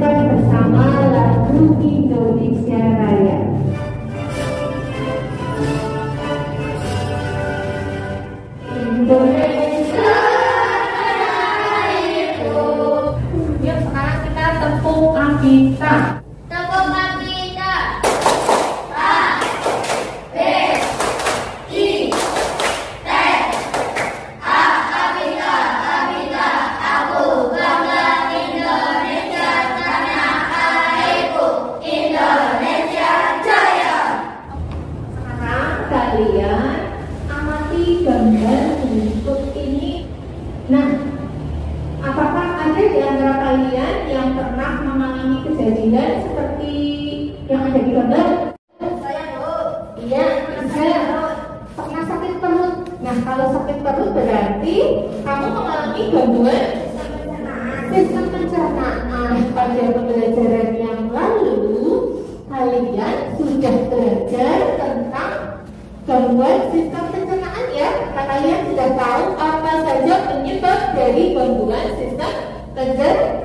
chicas, Samara, Ruki, sakit perut berarti kamu mengalami gangguan sistem pencernaan. Pada pembelajaran yang lalu kalian sudah belajar tentang gangguan sistem pencernaan ya. Karena kalian sudah tahu apa saja penyebab dari gangguan sistem pencernaan.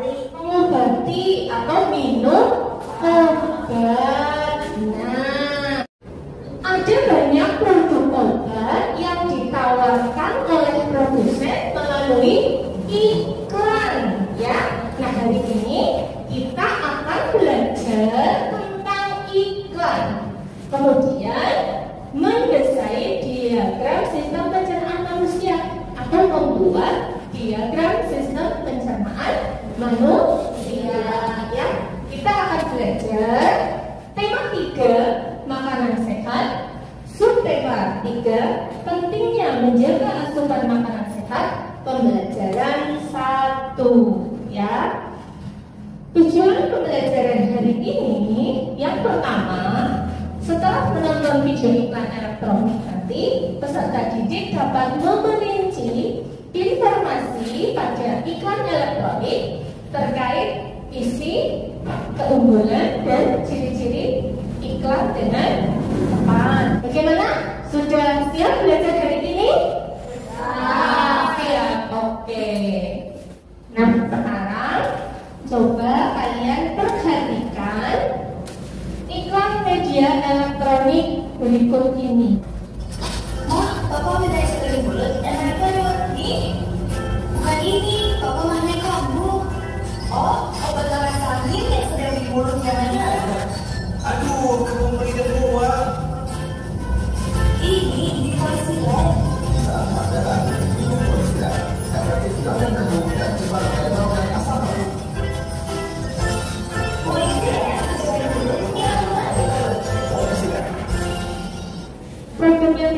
mengobati atau minum obat. manusia ya kita akan belajar tema 3 makanan sehat. Subtema 3 pentingnya menjaga asupan makanan sehat pembelajaran 1 ya. Tujuan pembelajaran hari ini yang pertama setelah menonton video iklan elektronik nanti peserta didik dapat memerinci informasi pada iklan elektronik terkait isi, keunggulan, dan ciri-ciri iklan dengan tepat. Bagaimana? Sudah siap belajar dari ini? Ya. siap. Oke. Nah, sekarang coba kalian perhatikan iklan media elektronik berikut ini. Foi para minha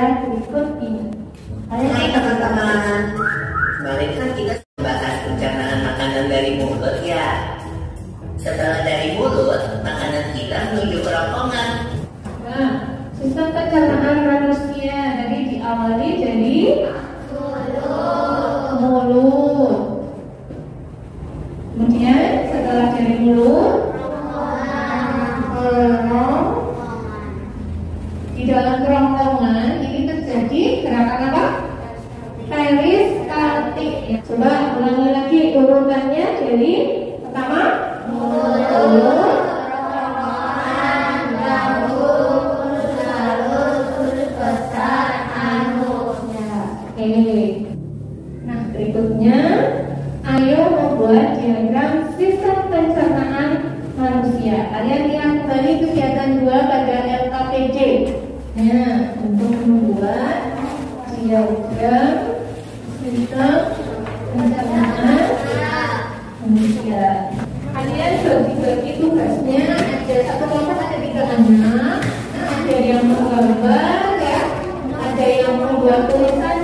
来，你喝。pelaksanaan manusia. Kalian lihat tadi kegiatan dua pada LKPJ. Nah, untuk membuat diagram sistem pencernaan manusia. Kalian bagi-bagi tugasnya ada satu kelompok ada tiga anak, ada yang menggambar ya, ada yang membuat tulisan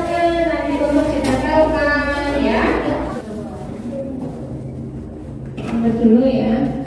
dulu ya.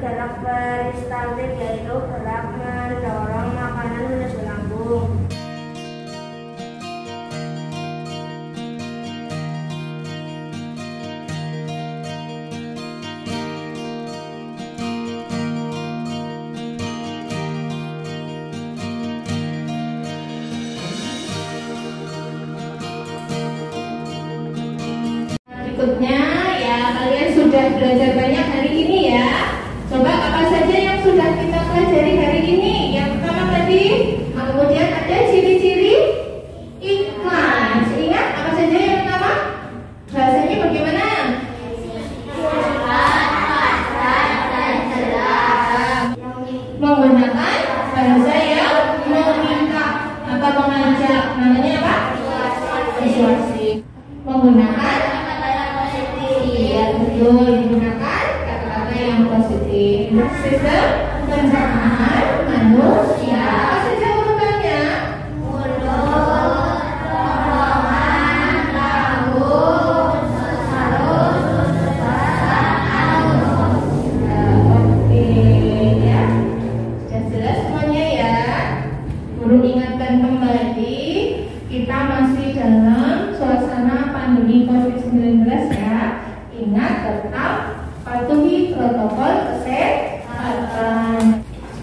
gerak peristaltik yaitu gerak mendorong makanan menuju lambung. Berikutnya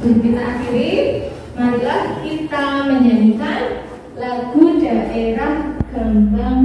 Sebelum kita akhiri, marilah kita menyanyikan lagu daerah Gambang.